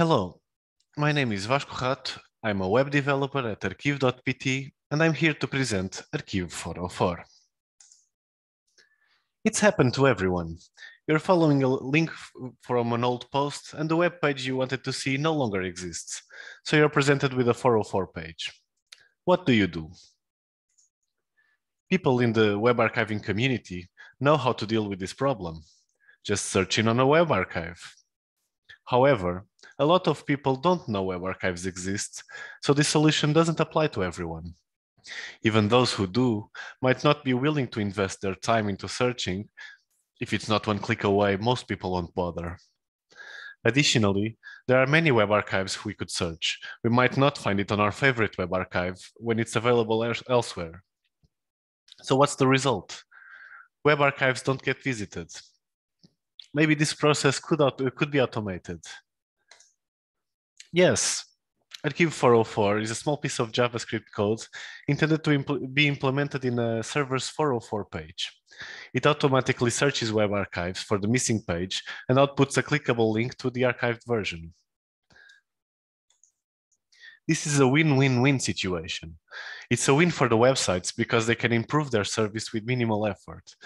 Hello, my name is Vasco Rato. I'm a web developer at Arquivo.pt, and I'm here to present Arquivo 404. It's happened to everyone. You're following a link from an old post and the web page you wanted to see no longer exists. So you're presented with a 404 page. What do you do? People in the web archiving community know how to deal with this problem. Just search in on a web archive. However, a lot of people don't know web archives exist, so this solution doesn't apply to everyone. Even those who do might not be willing to invest their time into searching. If it's not one click away, most people won't bother. Additionally, there are many web archives we could search. We might not find it on our favorite web archive when it's available elsewhere. So what's the result? Web archives don't get visited. Maybe this process could, could be automated. Yes, Arquivo 404 is a small piece of JavaScript code intended to impl be implemented in a server's 404 page. It automatically searches web archives for the missing page and outputs a clickable link to the archived version. This is a win-win-win situation. It's a win for the websites because they can improve their service with minimal effort.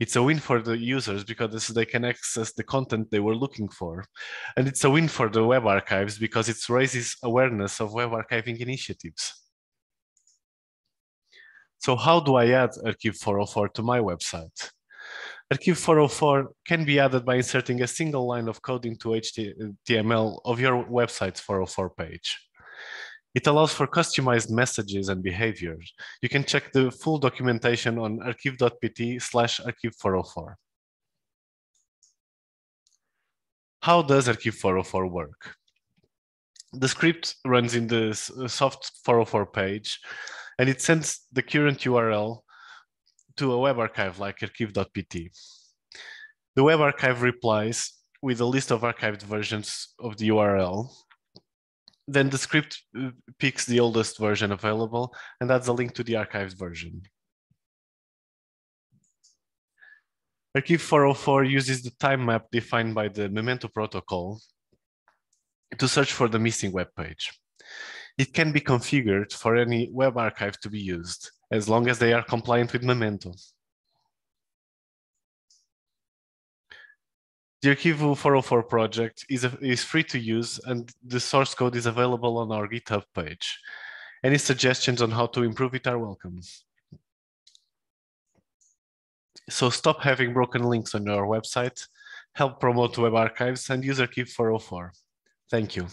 It's a win for the users because they can access the content they were looking for. And it's a win for the web archives because it raises awareness of web archiving initiatives. So how do I add Arquivo 404 to my website? Arquivo 404 can be added by inserting a single line of code into HTML of your website's 404 page. It allows for customized messages and behaviors. You can check the full documentation on arquivo.pt slash arquivo404. How does Arquivo404 work? The script runs in the uh, soft 404 page and it sends the current URL to a web archive like arquivo.pt. The web archive replies with a list of archived versions of the URL then the script uh, picks the oldest version available and adds a link to the archived version. Arquivo 404 uses the time map defined by the Memento protocol to search for the missing web page. It can be configured for any web archive to be used, as long as they are compliant with Memento. The Arquivo 404 project is, a, is free to use and the source code is available on our GitHub page. Any suggestions on how to improve it are welcome. So stop having broken links on your website, help promote web archives and use Arquivo 404. Thank you.